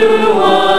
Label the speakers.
Speaker 1: you are.